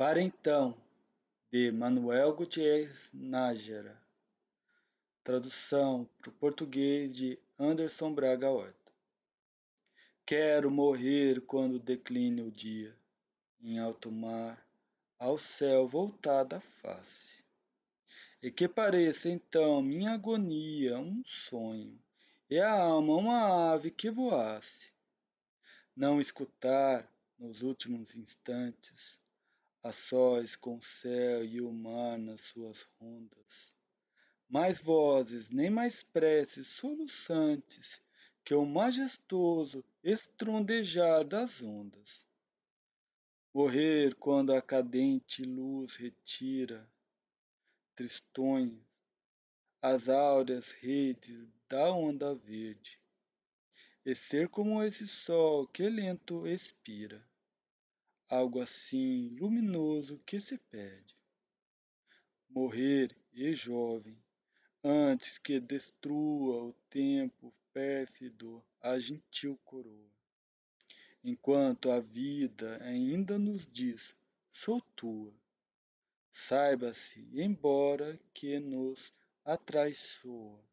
Para então, de Manuel Gutierrez Nájera. Tradução para o português de Anderson Braga Horta. Quero morrer quando decline o dia, em alto mar, ao céu voltada a face. E que pareça então minha agonia um sonho, e a alma uma ave que voasse. Não escutar, nos últimos instantes, a sós com céu e o mar nas suas rondas. Mais vozes, nem mais preces soluçantes que o majestoso estrondejar das ondas. Morrer quando a cadente luz retira, tristonho, as áureas redes da onda verde, e ser como esse sol que lento expira algo assim luminoso que se perde. Morrer e jovem, antes que destrua o tempo pérfido a gentil coroa. Enquanto a vida ainda nos diz, sou tua. Saiba-se, embora que nos atraiçoa.